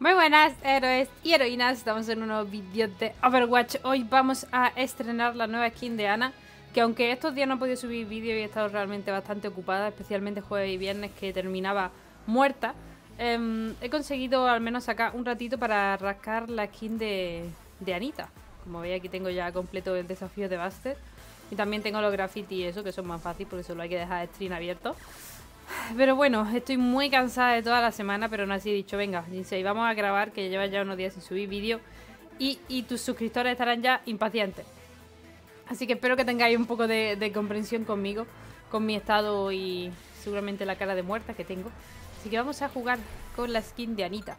Muy buenas héroes y heroínas, estamos en un nuevo vídeo de Overwatch. Hoy vamos a estrenar la nueva skin de Ana Que aunque estos días no he podido subir vídeo y he estado realmente bastante ocupada Especialmente jueves y viernes que terminaba muerta eh, He conseguido al menos sacar un ratito para rascar la skin de, de Anita. Como veis aquí tengo ya completo el desafío de Buster. Y también tengo los graffiti y eso que son más fáciles porque solo hay que dejar el stream abierto pero bueno, estoy muy cansada de toda la semana, pero no así he dicho, venga, Jinsei, vamos a grabar, que lleva ya unos días sin subir vídeo y, y, tus suscriptores estarán ya impacientes. Así que espero que tengáis un poco de, comprensión conmigo, con mi estado y seguramente la cara de muerta que tengo. Así que vamos a jugar con la skin de Anita.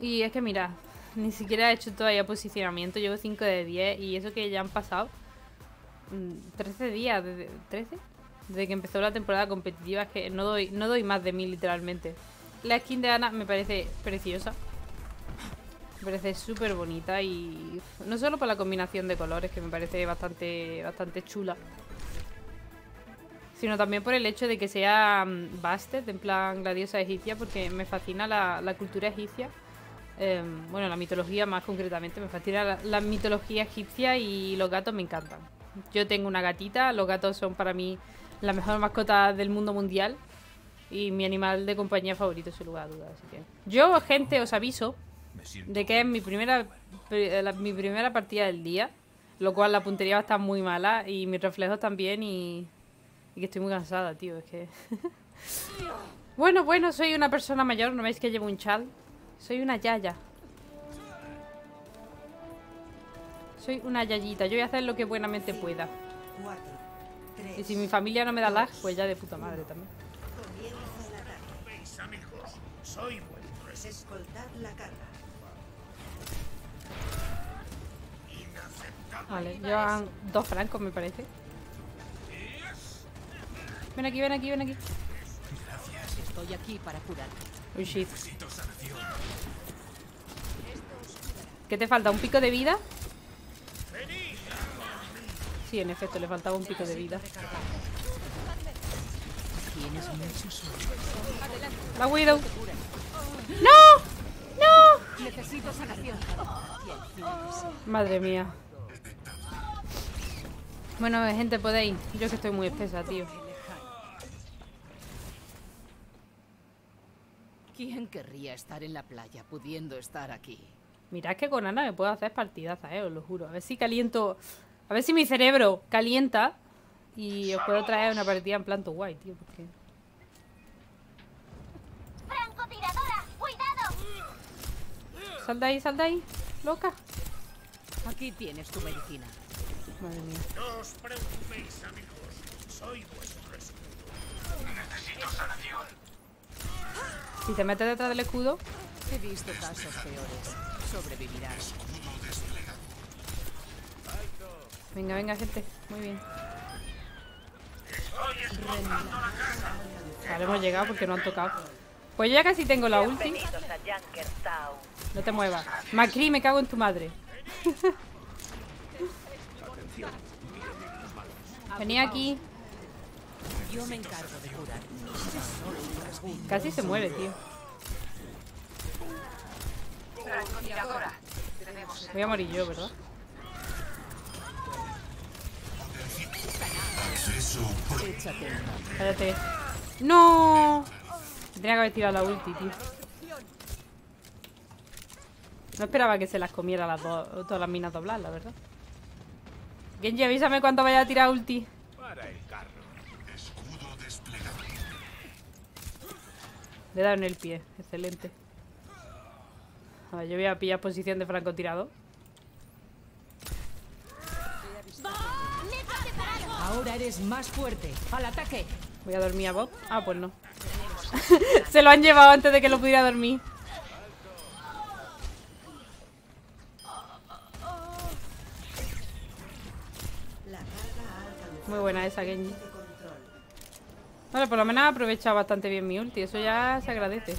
Y es que mira, ni siquiera he hecho todavía posicionamiento, llevo 5 de 10 y eso que ya han pasado 13 mm, días, 13 desde que empezó la temporada competitiva es que no doy, no doy más de mí literalmente. La skin de Ana me parece preciosa. Me parece súper bonita y no solo por la combinación de colores que me parece bastante, bastante chula. Sino también por el hecho de que sea um, Bastet, en plan la diosa egipcia, porque me fascina la, la cultura egipcia. Eh, bueno, la mitología más concretamente, me fascina la, la mitología egipcia y los gatos me encantan. Yo tengo una gatita, los gatos son para mí la mejor mascota del mundo mundial y mi animal de compañía favorito, sin lugar a dudas. Así que yo, gente, os aviso de que es mi primera, mi primera partida del día, lo cual la puntería va a estar muy mala y mis reflejos también y, y que estoy muy cansada, tío. Es que... bueno, bueno, soy una persona mayor, ¿no veis que llevo un chal? Soy una yaya. Soy una yayita, yo voy a hacer lo que buenamente pueda. Y si mi familia no me da lag, pues ya de puta madre también. Vale, llevan dos francos me parece. Ven aquí, ven aquí, ven aquí. Estoy aquí para curarte. Uy, shit. ¿Qué te falta? ¿Un pico de vida? Sí, en efecto, le faltaba un pico de vida. La Widow. ¡No! ¡No! Necesito sanación. Madre mía. Bueno, gente, podéis. Yo que estoy muy espesa, tío. ¿Quién querría estar en la playa pudiendo estar aquí? Mirad que con Ana me puedo hacer partidaza, eh, os lo juro. A ver si caliento a ver si mi cerebro calienta y os puedo traer una partida en planto guay, tío, porque... ¡Francotiradora! ¡Cuidado! Sal de ahí, sal de ahí, loca. Aquí tienes tu medicina. Madre mía. No os preocupéis, amigos. Soy vuestro escudo. Necesito sanación. Si te metes detrás del escudo... He visto casos peores. Sobrevivirás. Venga, venga, gente. Muy bien. Vale, hemos llegado porque no han tocado. Pues yo ya casi tengo la ulti. No te muevas. Macri, me cago en tu madre. Venía aquí. Casi se muere, tío. Voy a morir yo, ¿verdad? Cállate. ¡No! Tenía que haber tirado la ulti, tío. No esperaba que se las comiera las dos, todas las minas dobladas, la verdad. Genji, avísame cuando vaya a tirar ulti. Le he dado en el pie. Excelente. A ver, yo voy a pillar posición de francotirador. Ahora eres más fuerte. ¡Al ataque! Voy a dormir a Bob. Ah, pues no. Se lo han llevado antes de que lo pudiera dormir. Muy buena esa Genji. Vale, por lo menos ha aprovechado bastante bien mi ulti. Eso ya se agradece.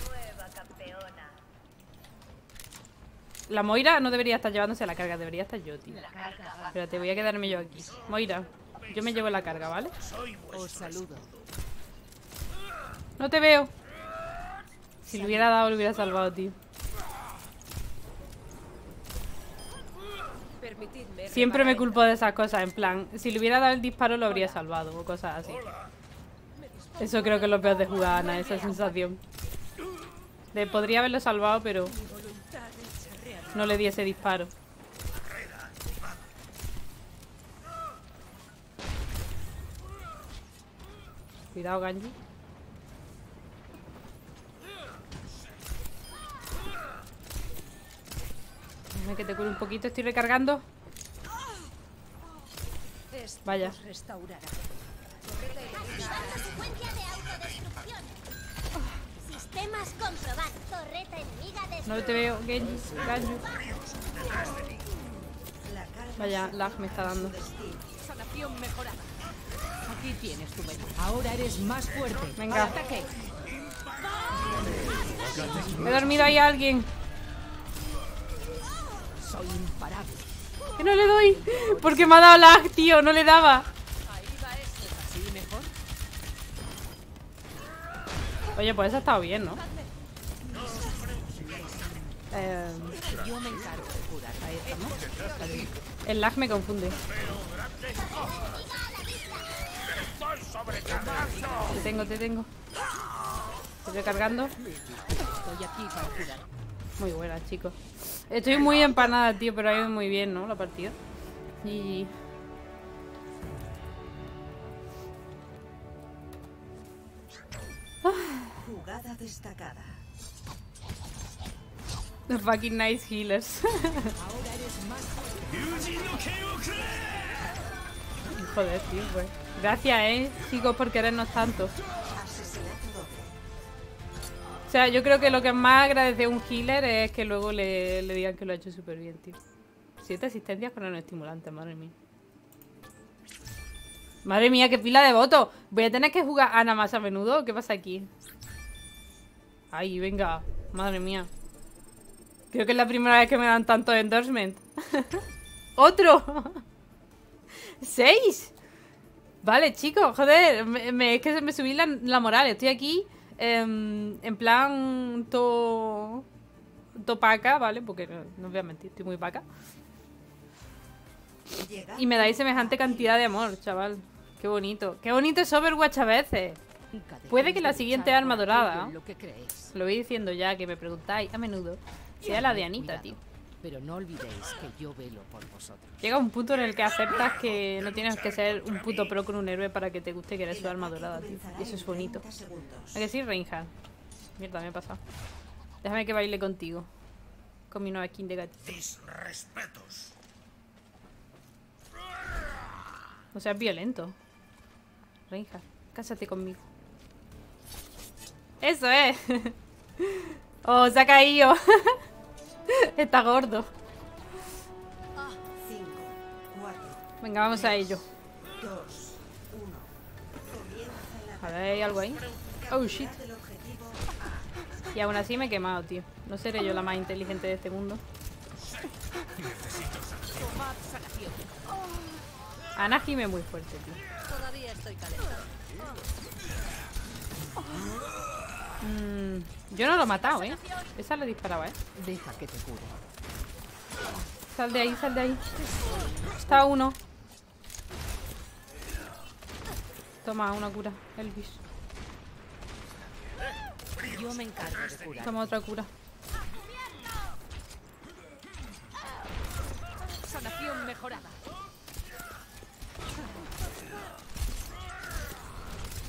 La Moira no debería estar llevándose la carga. Debería estar yo, tío. Espérate, voy a quedarme yo aquí. Moira. Yo me llevo la carga, ¿vale? Os saludo. No te veo. Si le hubiera dado, lo hubiera salvado, tío. Permitidme. Siempre me culpo de esas cosas, en plan, si le hubiera dado el disparo lo habría salvado o cosas así. Eso creo que es lo peor de jugar a Ana, esa sensación. De podría haberlo salvado, pero no le di ese disparo. Cuidado, Ganji. Déjame que te cure un poquito, estoy recargando. Vaya. Sistemas comprobar. Torreta enemiga No te veo, Genji. Ganju. Vaya, lag me está dando. Sanación mejorada. Aquí tienes tu menú. Ahora eres más fuerte. Venga. Ataque. He dormido ahí a alguien. Soy imparable. Que no le doy. Porque me ha dado lag, tío. No le daba. ¿Así mejor? Oye, pues eso ha estado bien, ¿no? Eh, me estamos. el lag me confunde. Te tengo, te tengo. Estoy recargando. Estoy aquí para curar. Muy buena, chicos. Estoy muy empanada, tío, pero ha ido muy bien, ¿no? La partida. Y... Jugada destacada. The fucking nice healers. Joder, tío, pues. Gracias, eh, chicos, por querernos tanto. O sea, yo creo que lo que más agradece a un healer es que luego le, digan que lo ha hecho súper bien, tío. Siete asistencias con el estimulante, madre mía. Madre mía, qué pila de votos. Voy a tener que jugar Ana más a menudo. ¿Qué pasa aquí? Ay, venga. Madre mía. Creo que es la primera vez que me dan tanto endorsement. ¡Otro! ¡Seis! Vale, chicos, joder. me- me- es que me subí la, la moral. Estoy aquí em, en plan to, to paca, ¿vale? Porque no, no os voy a mentir, estoy muy paca. Y me dais semejante cantidad de amor, chaval. Qué bonito. Qué bonito es Overwatch a veces. Puede que la siguiente arma dorada- Lo voy diciendo ya, que me preguntáis a menudo. Sea la de Anita, tío. Pero no olvidéis que yo velo por vosotros. Llega un punto en el que aceptas que no tienes que ser un puto pro con un héroe para que te guste que eres su arma dorada, tío. Y eso es bonito. 30 segundos. ¿A que sí, Reinhardt? Mierda, me he pasado. Déjame que baile contigo. Con mi nueva skin de gatito. Mis respetos. No seas violento. Reinhardt, cásate conmigo. Eso es. oh, se ha caído. Está gordo. 5, 4, Venga, vamos a ello. 2, 1. Comienza el A ver, ¿hay algo ahí? Oh, shit. Y aún así me he quemado, tío. No seré yo la más inteligente de este mundo. Ana gime muy fuerte, tío. Todavía estoy calentado. Mm, yo no lo he matado, ¿eh? Esa le disparaba, ¿eh? Deja que te cure. Sal de ahí, sal de ahí. Está uno. Toma, una cura. Elvis. Yo me encargo de curar. Toma otra cura. Sanación mejorada.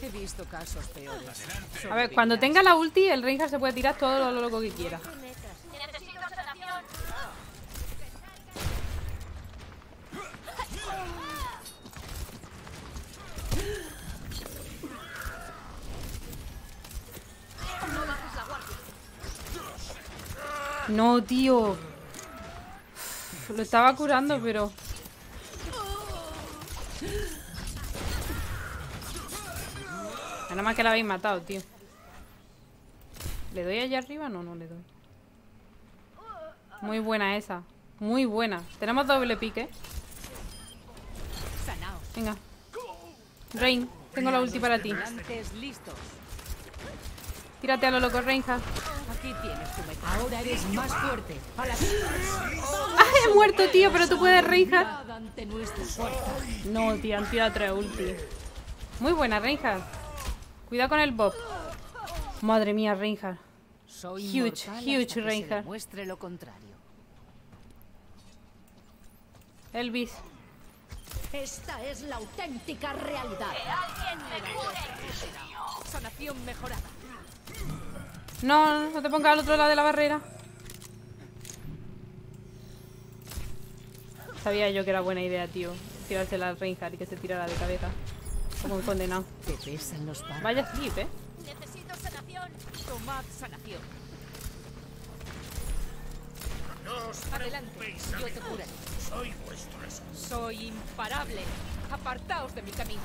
He visto casos peores. A ver, cuando tenga la ulti, el Reinhardt se puede tirar todo lo loco que quiera. No, tío. Uf, Lo estaba curando, pero... Nada más que la habéis matado, tío. ¿Le doy allá arriba? No, no le doy. Muy buena esa. Muy buena. Tenemos doble pique. Venga. Rain, tengo la ulti para ti. Tírate a lo loco, Reinhardt. Aquí tienes tu meta. Ahora eres más fuerte. ¡Ah, he muerto, tío! Pero tú puedes, fuerza. No, tío, han tirado tres ulti. Muy buena, Reinhardt. Cuidado con el Bob. Madre mía, Reinhardt. Soy Huge, huge, que Reinhardt. demuestre lo contrario. Elvis. Esta es la auténtica realidad. Sanación mejorada. No, no te pongas al otro lado de la barrera. Sabía yo que era buena idea, tío. Tirársela al Reinhardt y que se tirara de cabeza. Como un condenado. Te pesan los párpados. Vaya flip, ¿eh? Necesito sanación. Tomad sanación. No os Adelante, yo te curaré. Soy vuestro escudo. Soy imparable. Apartaos de mi camino.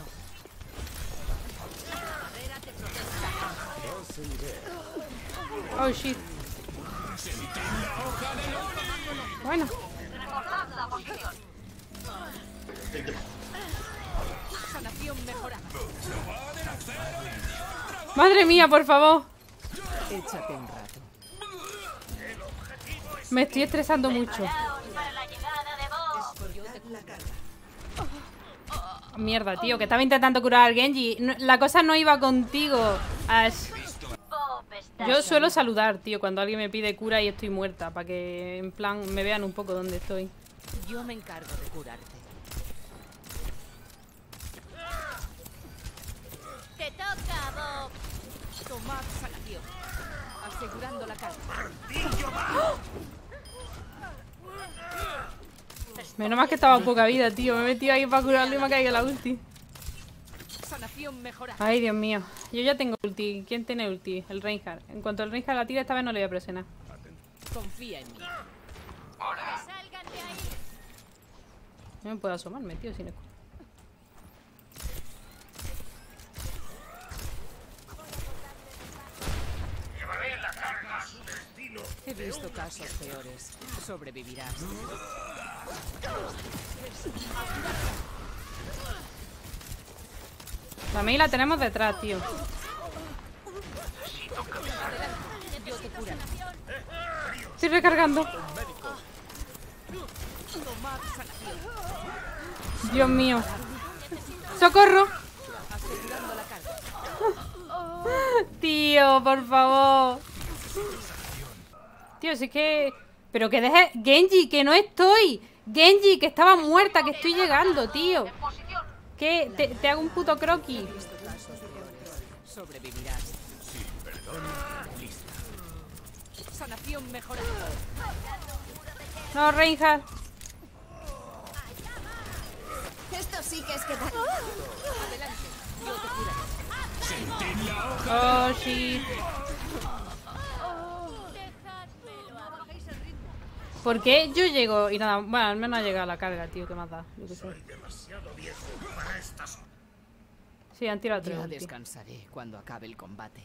Oh, shit. Bueno. Madre mía, por favor. Échate un rato. Me estoy estresando mucho. Mierda, tío, que estaba intentando curar al Genji. No- la cosa no iba contigo, Ash. Yo suelo saludar, tío, cuando alguien me pide cura y estoy muerta, para que en plan me vean un poco dónde estoy. Yo me encargo de curarte. Te toca, Bob. Asegurando la carga. Menos mal que estaba en poca vida, tío. Me he metido ahí para curarlo y me ha caído la ulti. Sanación mejorada. Ay, Dios mío. Yo ya tengo ulti. ¿Quién tiene ulti? El Reinhardt. En cuanto el Reinhardt la tire, esta vez no le voy a presionar. Confía en mí. No me puedo asomarme, tío, sin escudo. Llevaré la carga a su destino. He visto casos peores. Sobrevivirás. La Mei la tenemos detrás, tío. Estoy recargando. Dios mío. ¡Socorro! Tío, por favor. Tío, si es que... Pero que deje... Genji, que no estoy. Genji, que estaba muerta, que estoy llegando, tío. ¿Qué? Te, te hago un puto croquis. Sobrevivirás. Sanación mejorada. No, Reinhardt. Esto sí que es que Adelante. Yo te curaré. Oh, sí. ¿Por qué yo llego y nada? Bueno, al menos ha llegado la carga, tío. ¿Qué más da? Yo sé. Soy demasiado viejo para estas Sí, han tirado tres Ya ulti. descansaré cuando acabe el combate.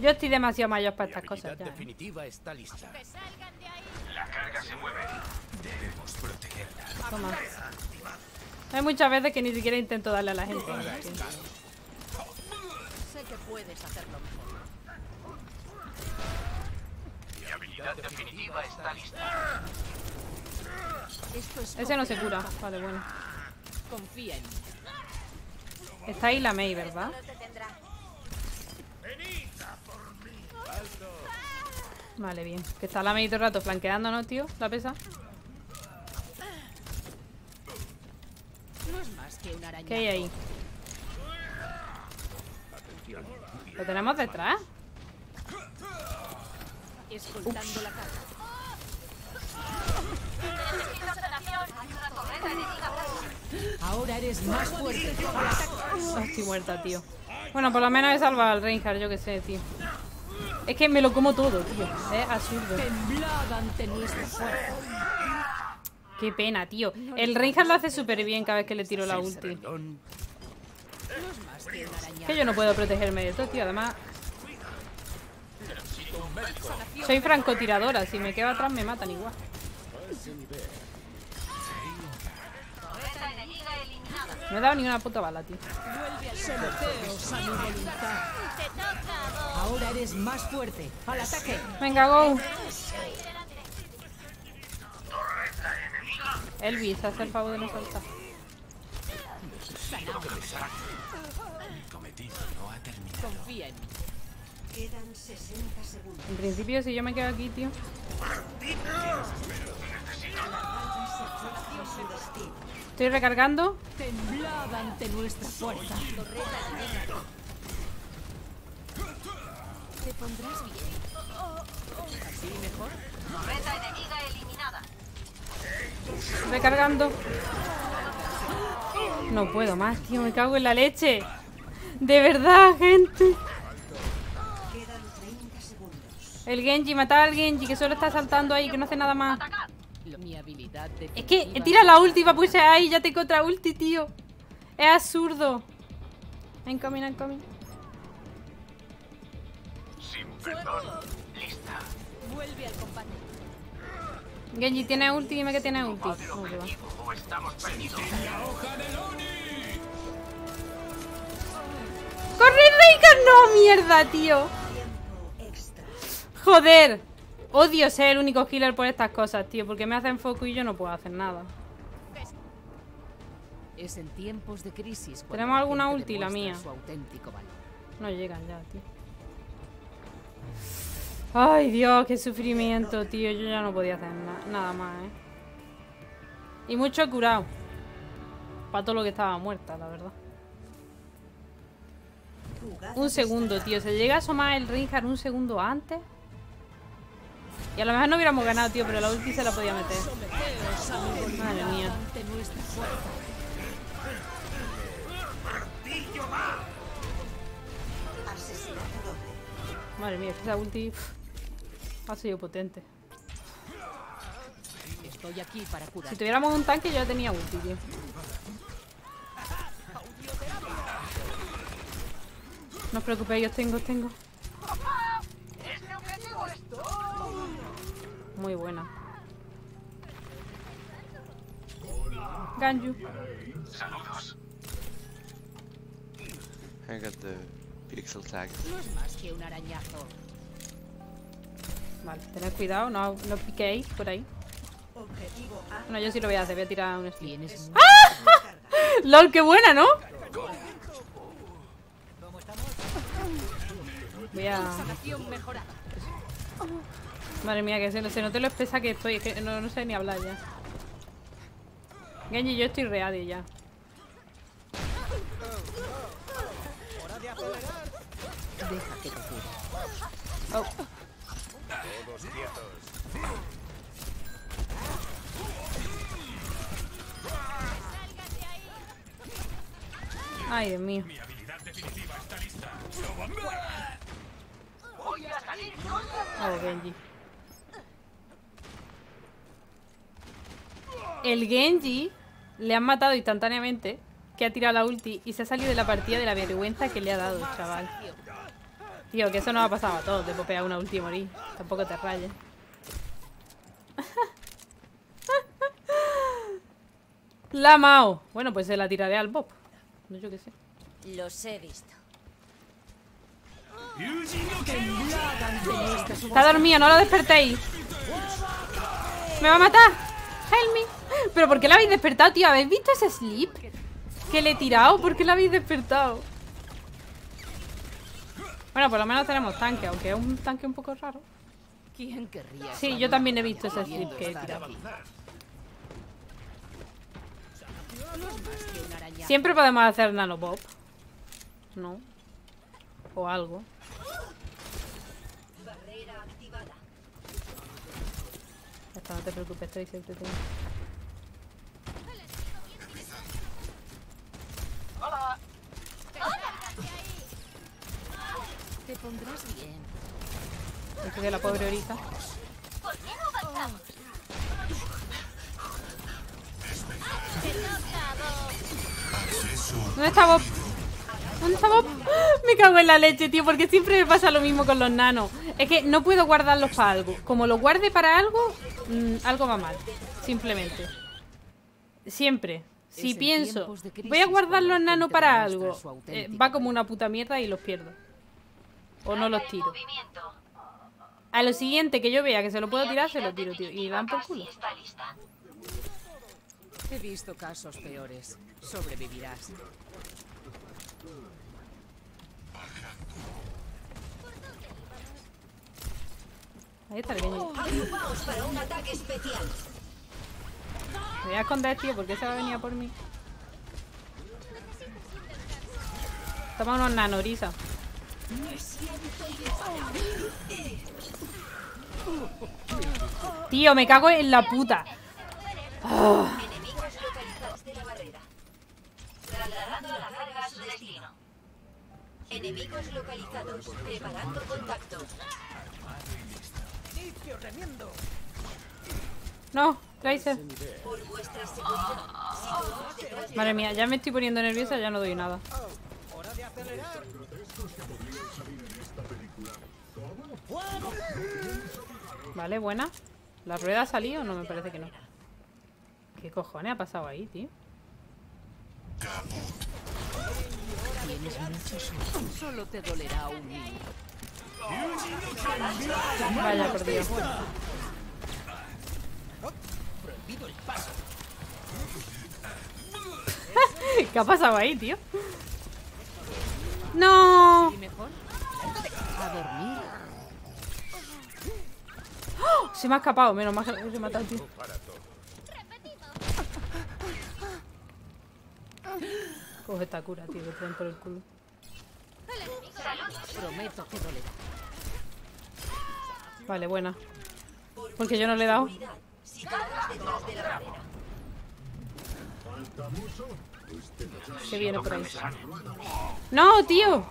Yo estoy demasiado mayor para Mi estas cosas ya. ¿eh? definitiva está lista. Que salgan de ahí. La carga se mueve. Debemos protegerla. Toma. Hay muchas veces que ni siquiera intento darle a la gente. Sé que puedes hacerlo mejor. Mi habilidad definitiva está lista. Esto es Ese no se cura. Vale, bueno. Confía en mí. Está ahí la Mei, ¿verdad? Vale, bien. Que está la Mei todo el rato flanqueando, ¿no, tío? La pesa. No es más que una araña. ¿Qué hay ahí? ¿Lo tenemos detrás? Escoltando la carga. Necesito sanación. Ahora eres más fuerte. Oh, estoy muerta, tío. Bueno, por lo menos he salvado al Reinhardt, yo que sé, tío. Es que me lo como todo, tío. Es absurdo. Ante. Qué pena, tío. El Reinhardt lo hace súper bien cada vez que le tiro la ulti. Es que yo no puedo protegerme de todo, tío. Además, soy francotiradora. Si me quedo atrás me matan igual. No he dado ni una puta bala, tío. Ahora eres más fuerte. Al ataque. Venga, go. Elvis, haz el favor de no saltar. Confía en mí. Quedan 60 segundos. En principio, si yo me quedo aquí, tío. Estoy recargando. Temblad ante nuestra fuerza. Te pondrás bien. ¿Así mejor? Recargando. No puedo más, tío. Me cago en la leche. De verdad, gente. Quedan 30 segundos. El Genji, matar al Genji que solo está saltando ahí, que no hace nada más. Lo- Mi habilidad Es que definitiva tira la ulti para puse ahí, ya tengo otra ulti, tío. Es absurdo. Incoming. Sin perdón. Lista. Vuelve al combate. Genji, ¿tiene ulti? Dime que tiene ulti. No, o estamos perdidos. ¡Corre, Reikar! ¡No, mierda, tío! ¡Joder! Odio ser el único healer por estas cosas, tío. Porque me hacen foco y yo no puedo hacer nada. Es en tiempos de crisis. ¿Tenemos alguna ulti, la mía? Su auténtico valor. No llegan ya, tío. Ay, Dios, qué sufrimiento, tío. Yo ya no podía hacer na- nada más, ¿eh? Y mucho he curado. Para todo lo que estaba muerta, la verdad. Un segundo, tío. Se llega a asomar el Reinhardt un segundo antes. Y a lo mejor no hubiéramos ganado, tío, pero la ulti se la podía meter. Madre mía. Madre mía, esa ulti pff, ha sido potente. Estoy aquí para curar. Si tuviéramos un tanque, yo ya tenía ulti, tío. No os preocupéis, os tengo, os tengo. Muy buena. Ganju. Saludos. I got the pixel tag. No es más que un arañazo. Vale, tened cuidado, no, no piquéis por ahí. Bueno, yo sí lo voy a hacer, voy a tirar un steel. Tienes ¡Lol, qué buena, ¿no? Voy a... Madre mía, que se, no- se note lo espesa que estoy, es que no, no sé ni hablar ya. Genji, yo estoy ready ya. Deja que te cure. Oh. Ay, Dios mío. Oh, Genji. El Genji le han matado instantáneamente, que ha tirado la ulti y se ha salido de la partida de la vergüenza que le ha dado, chaval. Tío, que eso nos ha pasado a todos, de popear una ulti y morir. Tampoco te rayes. La Mao. Bueno, pues se la tiraré al Bob. No, yo qué sé. Los he visto. Está dormido, no lo despertéis. Me va a matar. Help me. Pero ¿por qué la habéis despertado, tío? ¿Habéis visto ese sleep? Que le he tirado. ¿Por qué la habéis despertado? Bueno, por lo menos tenemos tanque, aunque es un tanque un poco raro. Sí, yo también he visto ese sleep que he tirado. Siempre podemos hacer nanobob. ¿No? O algo. Barrera activada. Ya está, no te preocupes, estoy siempre tengo. Te pondrás bien. Estoy de la pobre ahorita. ¿Dónde está Bob? ¿Dónde está Bob? Me cago en la leche, tío, porque siempre me pasa lo mismo con los nanos. Es que no puedo guardarlos para algo. Como lo guarde para algo, mm, algo va mal. Simplemente. Siempre. Si Es pienso, voy a guardar los nanos para algo, eh, va como una puta mierda y los pierdo. O no los tiro. A lo siguiente que yo vea que se lo puedo tirar, se lo tiro, tío. Y dan por culo. He visto casos peores. Sobrevivirás. Ahí está el. Agrupaos para un ataque especial. Me voy a esconder, tío, porque se va a venir a por mí. Toma unos nanorisa. Tío, me cago en la puta. Destino. Enemigos localizados. Preparando contacto. No, Tracer. Madre mía, ya me estoy poniendo nerviosa, ya no doy nada. Vale, buena. ¿La rueda ha salido no? Me parece que no. ¿Qué cojones ha pasado ahí, tío? Solo te dolerá un minuto. Vaya, por Dios. ¿Qué ha pasado ahí, tío? ¡No! Dormir. Se me ha escapado, menos mal que se me ha matado, tío. Coge esta cura, tío, que te por el culo. Prometo que dolerá. Vale, buena. Porque yo no le he dado. Que viene por ahí. ¡No, tío!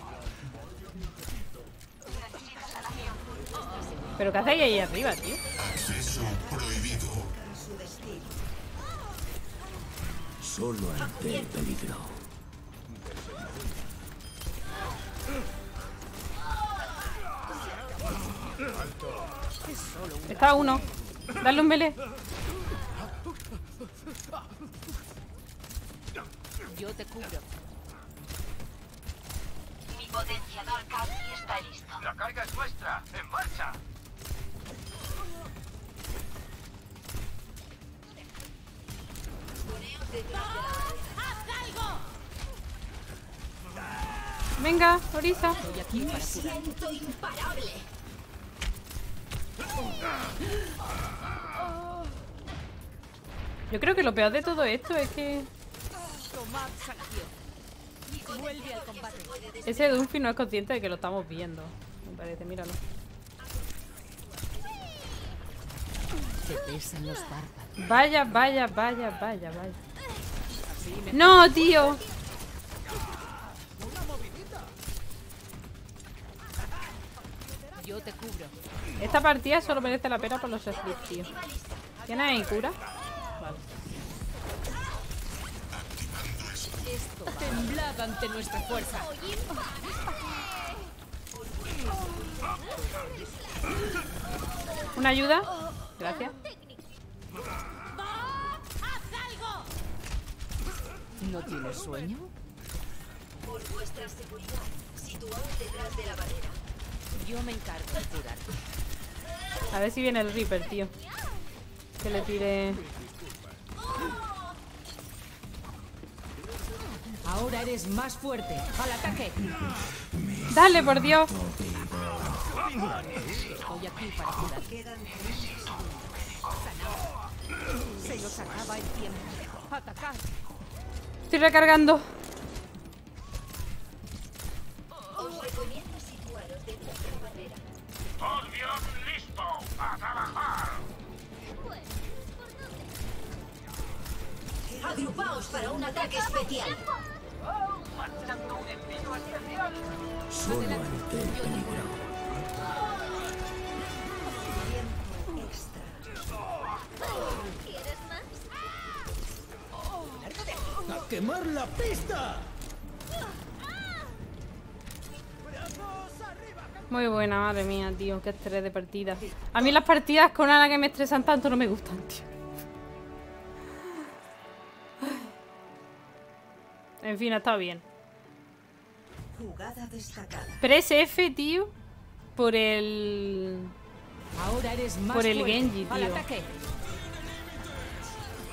¿Pero qué hacéis ahí arriba, tío? Solo ante el peligro. Está uno. Dale un melee. Yo te cubro. Mi potenciador casi está listo. La carga es nuestra. ¡En marcha! Venga, Orisa. Estoy aquí para curar. Siento imparable. Yo creo que lo peor de todo esto es que ese Dunphy no es consciente de que lo estamos viendo. Me parece, míralo. Pesan los. Vaya, vaya, vaya, vaya, vaya. ¡No, tío! Yo te cubro. Esta partida solo merece la pena por los splits, tío. ¿Tienes ahí cura? Vale. Temblad ante nuestra fuerza. ¿Una ayuda? Gracias. ¿No tienes sueño? Por vuestra seguridad. Situaos detrás de la barrera. Yo me encargo de curarte. A ver si viene el Reaper, tío. Que le tire... Ahora eres más fuerte. ¡Al ataque! ¡Dale, por Dios! Estoy aquí para curar. Quedan Se nos acaba el tiempo. ¡Atacad! Estoy recargando. ¡Orbión listo! ¡A trabajar! Agrupaos para un ataque especial. Solo ante el peligro. Tiempo extra. ¡A quemar la pista! Muy buena, madre mía, tío. Qué estrés de partida. A mí las partidas con Ana que me estresan tanto no me gustan, tío. En fin, ha estado bien. Jugada destacada. Press F, tío. Por el... Ahora eres más Por el fuerte. Genji, tío.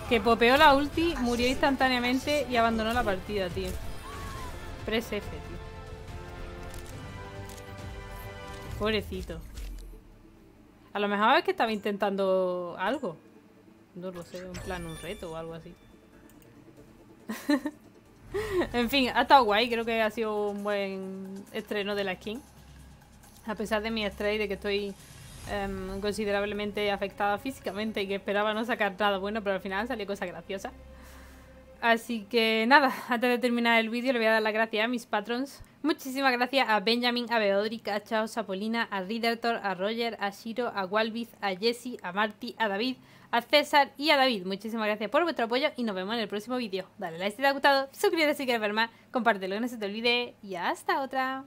Que popeó la ulti, murió instantáneamente y abandonó la partida, tío. Press F, tío. Pobrecito. A lo mejor es que estaba intentando algo. No lo sé, en plan un reto o algo así. en fin, ha estado guay. Creo que ha sido un buen estreno de la skin. A pesar de mi estrés y de que estoy em, considerablemente afectada físicamente y que esperaba no sacar nada bueno, pero al final salió cosa graciosa. Así que nada, antes de terminar el vídeo le voy a dar las gracias a mis patrons. Muchísimas gracias a Benjamin, a Beodric, a Chaos, a Polina, a Ridertor, a Roger, a Shiro, a Walvis, a Jesse, a Marty, a David, a César y a David. Muchísimas gracias por vuestro apoyo y nos vemos en el próximo vídeo. Dale like si te ha gustado, suscríbete si quieres ver más, compártelo, que no se te olvide y hasta otra.